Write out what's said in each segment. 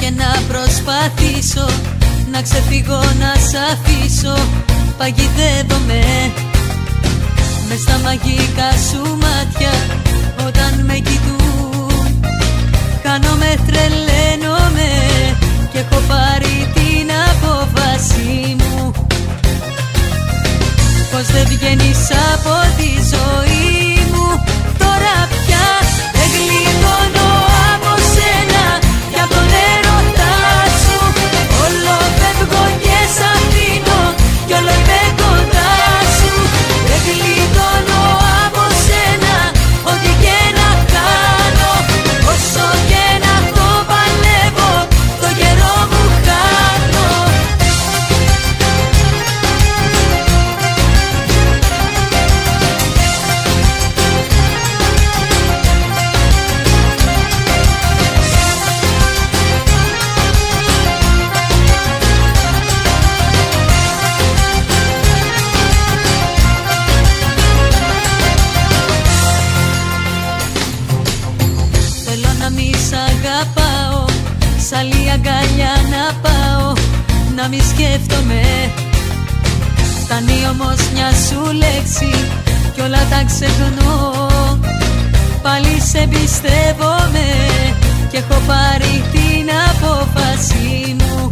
και να προσπαθήσω να ξεφύγω να σ' αφήσω. Παγιδεύομαι μες στα μαγικά σου μάτια όταν με κοιτούν Σ' άλλη αγκαλιά να πάω Να μη σκέφτομαι. Φτάνει όμως μια σου λέξη Κι όλα τα ξεχνώ. Πάλι σε εμπιστεύομαι Κι έχω πάρει την απόφαση μου.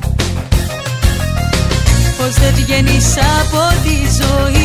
Πως δεν βγαίνεις από τη ζωή